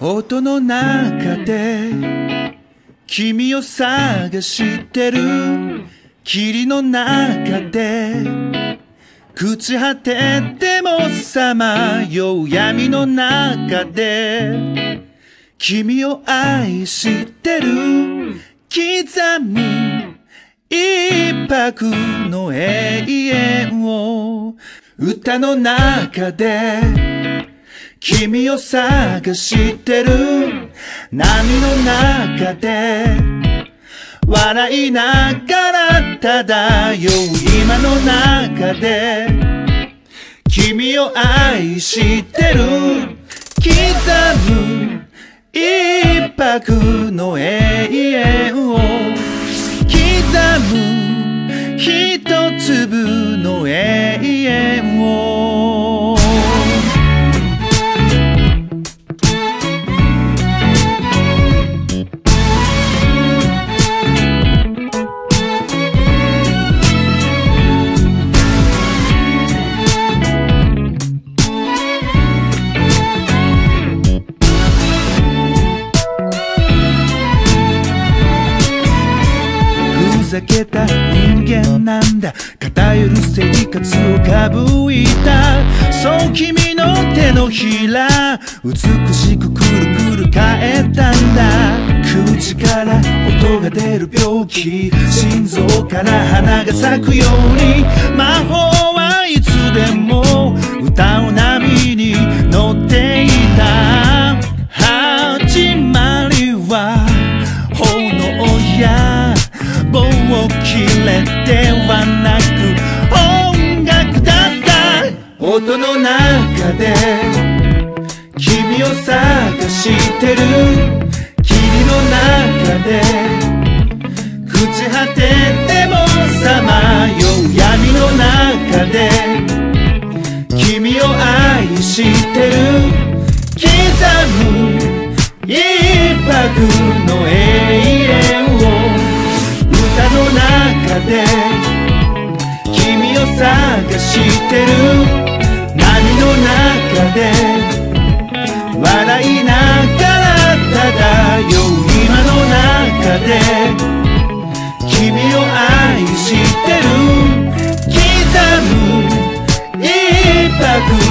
音の中で君を探してる。霧の中で朽ち果ててもさまよう闇の中で君を愛してる。刻む一泊の永遠を歌の中で君を探してる。波の中で。笑いながら漂う今の中で。君を愛してる。刻む一泊の永遠を。刻む一粒の永遠を。ざけた人間なんだ。偏る生活をかぶいた。そう君の手のひら。美しくくるくる変えたんだ。口から音が出る病気。心臓から花が咲くように。魔法はいつでも歌う波に切れてはなく音楽だった音の中で君を探してる霧の中で朽ち果ててもさまよう闇の中で君を愛してる刻む一泊の永遠中で君を探してる。波の中で笑いながら漂う今の中で君を愛してる。刻む一泊